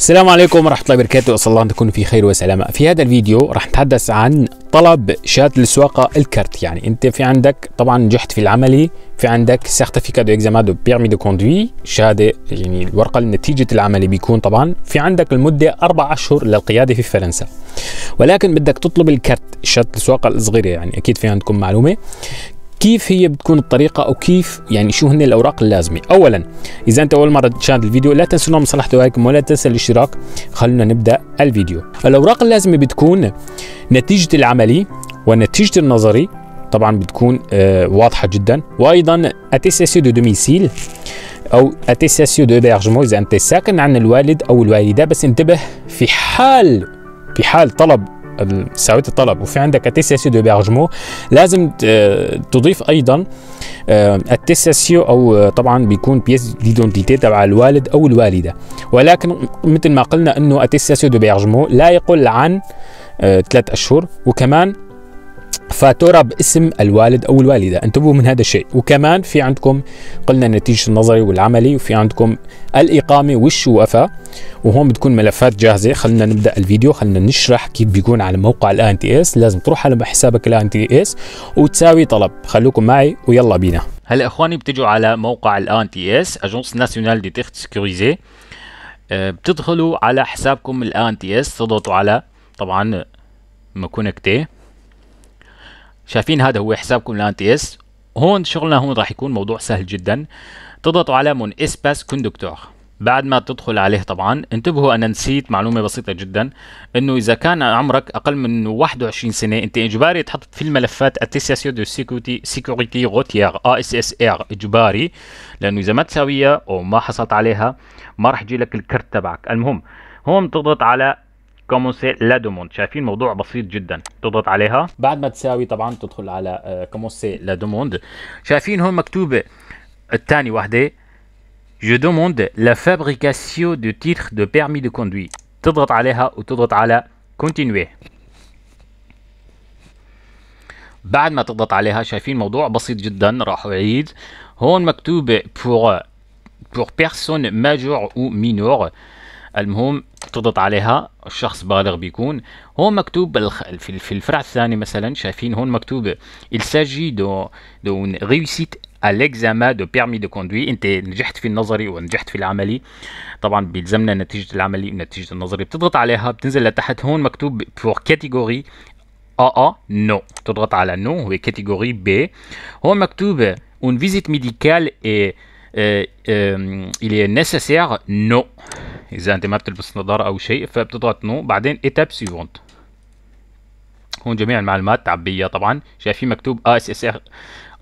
السلام عليكم ورحمة الله وبركاته. أسأل الله أن تكونوا في خير وسلامة. في هذا الفيديو راح نتحدث عن طلب شهادة السواقة الكارت. يعني أنت في عندك طبعا نجحت في العملي في عندك certificat d'examen du permis de conduire شهادة يعني الورقة نتيجة العملي بيكون طبعا. في عندك المدة أربع أشهر للقيادة في فرنسا. ولكن بدك تطلب الكارت شهادة السواقة الصغيرة يعني أكيد في عندكم معلومة. كيف هي بتكون الطريقة أو كيف يعني شو هن الأوراق اللازمة؟ أولا إذا أنت أول مرة تشاهد الفيديو لا تنسونا من صالح دعائكم ولا تنسى الاشتراك. خلونا نبدأ الفيديو. الأوراق اللازمة بتكون نتيجة العملي ونتيجة النظري. طبعا بتكون آه واضحة جدا. وأيضا attestation de domicile أو attestation d'hébergement إذا أنت ساكن عن الوالد أو الوالدة بس انتبه في حال في حال طلب سويت الطلب. وفي عندك attestation d'hébergement لازم تضيف أيضا attestation أو طبعا بيكون pièce d'identité تبع الوالد أو الوالدة. ولكن مثل ما قلنا إنه attestation d'hébergement لا يقل عن ثلاث أشهر. وكمان فاتورة باسم الوالد أو الوالدة. انتبهوا من هذا الشيء. وكمان في عندكم قلنا النتيجة النظري والعملي وفي عندكم الإقامة وش وقفا وهون بتكون ملفات جاهزة. خلينا نبدأ الفيديو. خلينا نشرح كيف بيكون على موقع ال ANTS لازم تروح على حسابك ال ANTS وتساوي طلب. خلوكم معي ويلا بينا. هلا اخواني بتجوا على موقع ال ANTS Agence nationale des titres sécurisés بتدخلوا على حسابكم ال ANTS تضغطوا على طبعا me connecter شايفين هذا هو حسابكم ال ANTS. هون شغلنا هون راح يكون موضوع سهل جدا. تضغطوا على mon espace conducteur. بعد ما تدخل عليه طبعا انتبهوا أنا نسيت معلومة بسيطة جدا إنه إذا كان عمرك أقل من 21 سنة أنت إجباري تحط في الملفات attestation de sécurité sécurité routière ASSR إجباري لأنه إذا ما تساويها أو ما حصلت عليها ما راح يجي لك الكرت تبعك. المهم هون تضغط على commencer la demande. شايفين موضوع بسيط جدا. تضغط عليها. بعد ما تساوي طبعا تدخل على commencer la demande. شايفين هون مكتوبة الثاني وحدة. Je demande la fabrication de titre de permis de conduire. تضغط عليها وتضغط على Continuer. بعد ما تضغط عليها شايفين موضوع بسيط جدا راح أعيد. هون مكتوب pour pour personne majeure ou mineure المهم تضغط عليها الشخص بالغ بيكون. هون مكتوب في الفرع الثاني مثلا شايفين هون مكتوب il s'agit d'une réussite à l'examen de permis de conduire. انت نجحت في النظري ونجحت في العملي. طبعا بيلزمنا نتيجة العملي ونتيجة النظري. بتضغط عليها بتنزل لتحت هون مكتوب pour catégorie AA non تضغط على non. هو catégorie B. هون مكتوب une visite médicale et est nécessaire non. إذا أنت ما بتلبس نظارة أو شيء فبتضغط نو بعدين étape suivante هون جميع المعلومات تعبية طبعا. شايفين مكتوب آس إس إر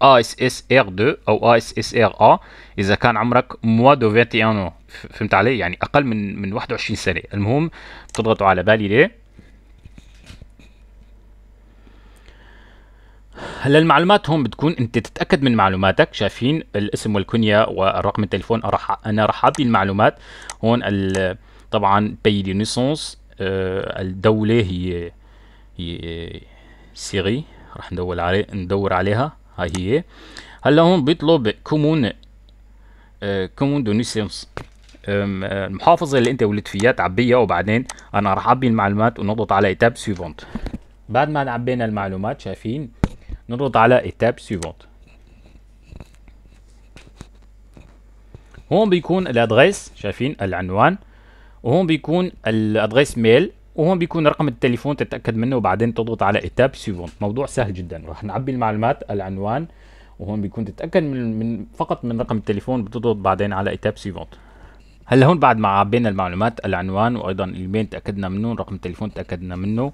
آس إس إر 2 أو آس إس إر آ. إذا كان عمرك moins de 21 فهمت علي؟ يعني أقل من من 21 سنة. المهم بتضغطوا على valider هلا المعلومات هون بتكون انت تتأكد من معلوماتك. شايفين الاسم والكنية والرقم التليفون. أنا راح أعطي المعلومات. هون طبعا pays de naissance الدولة هي هي Syrie. راح ندور عليه ندور عليها. هاي هي. هلا هون بيطلب commune commune de naissance المحافظة اللي أنت ولدت فيها تعبيها. وبعدين أنا راح اعبي المعلومات ونضغط على étape suivante بعد ما عبينا المعلومات شايفين نضغط على étape suivante هون بيكون ال adresse شايفين؟ العنوان. وهون بيكون ال adresse mail. وهون بيكون رقم التليفون تتأكد منه وبعدين تضغط على étape suivante موضوع سهل جدا. راح نعبي المعلومات العنوان. وهون بيكون تتأكد من, من فقط من رقم التليفون بتضغط بعدين على étape suivante هلأ هون بعد ما عبينا المعلومات العنوان وأيضا الإيميل تأكدنا منه رقم التليفون تأكدنا منه.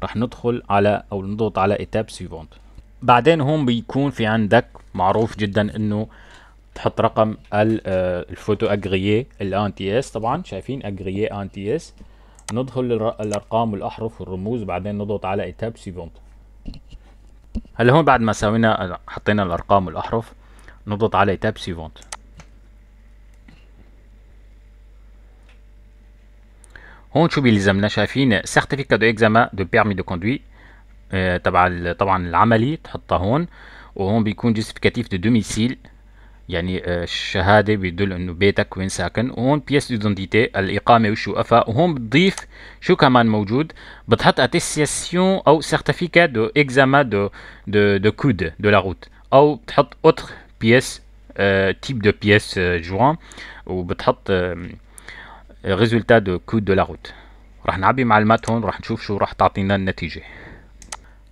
راح ندخل على أو نضغط على étape suivante بعدين هون بيكون في عندك معروف جدا إنه تحط رقم ال photo agréée ال ANTS طبعا شايفين؟ agréée ANTS. ندخل الارقام والأحرف والرموز بعدين نضغط على étape suivante. هلأ هون بعد ما سوينا حطينا الأرقام والأحرف نضغط على étape suivante. هون شو بيلزمنا؟ شايفين certificat d'examen du permis de conduire تبع طبعا العملي تحطها هون وهون بيكون justificatif de domicile يعني آه، الشهادة بيدل إنه بيتك وين ساكن. وهون pièce d'identité الإقامة وش وقفا وهون بتضيف شو كمان موجود؟ بتحط attestation أو certificat d'examen du du du code de la route أو بتحط autre pièce type de pièce jointe وبتحط résultat du code de la route راح نعبي معلومات هون راح نشوف شو راح تعطينا النتيجة.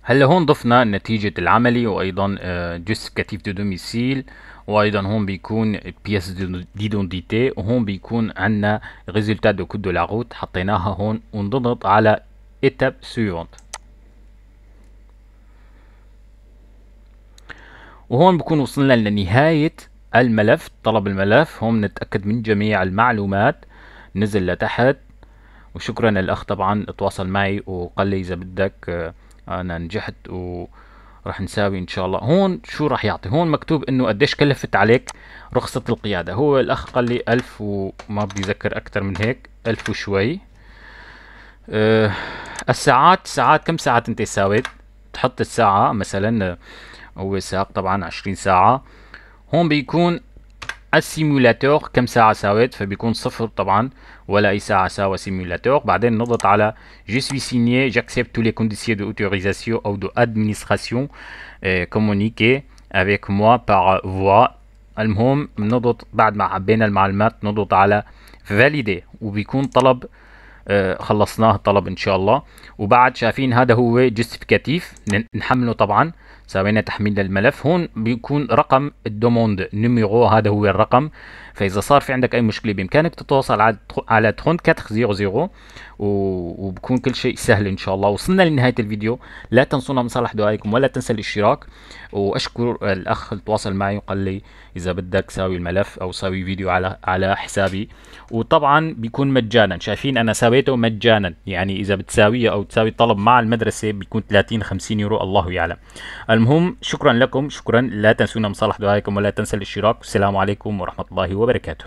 هلا هون ضفنا نتيجة العملي وأيضا justificatif de domicile وأيضا هون بيكون pièce d'identité وهون بيكون عندنا résultat du code de la route حطيناها هون ونضغط على étape suivante وهون بكون وصلنا لنهاية الملف طلب الملف. هون نتأكد من جميع المعلومات. نزل لتحت. وشكرا للأخ طبعا تواصل معي وقال لي إذا بدك أنا نجحت و نساوي إن شاء الله. هون شو راح يعطي؟ هون مكتوب إنه قديش كلفت عليك رخصة القيادة. هو الأخ قال لي ألف وما بدي أذكر أكثر من هيك ألف وشوي. أه الساعات ساعات كم ساعات أنت ساويت؟ تحط الساعة مثلا هو ساق طبعا عشرين ساعة. هون بيكون ال simulateur كم ساعة ساويت؟ فبيكون صفر طبعا ولا أي ساعة ساوى simulateur بعدين نضغط على je soussigné j'accepte tous les conditions de autorisation ou de administration euh, communiquées avec moi par voix. المهم نضغط بعد ما عبينا المعلومات نضغط على valider وبيكون طلب آه خلصناه الطلب إن شاء الله. وبعد شايفين هذا هو justificatif نحمله طبعا. سوينا تحميل للملف هون بيكون رقم ال demande numéro هذا هو الرقم. فإذا صار في عندك أي مشكلة بإمكانك تتواصل على على 3400 وبكون كل شيء سهل إن شاء الله. وصلنا لنهاية الفيديو. لا تنسونا من صالح دعائكم ولا تنسى الاشتراك. وأشكر الأخ اللي تواصل معي وقال لي إذا بدك ساوي الملف أو ساوي فيديو على على حسابي. وطبعا بيكون مجانا. شايفين أنا سويته مجانا. يعني إذا بتساويه أو تساوي طلب مع المدرسة بيكون 30 50 يورو الله يعلم. المهم شكرا لكم. شكرا. لا تنسونا من صالح دعائكم ولا تنسى الاشتراك. السلام عليكم ورحمة الله وبركاته.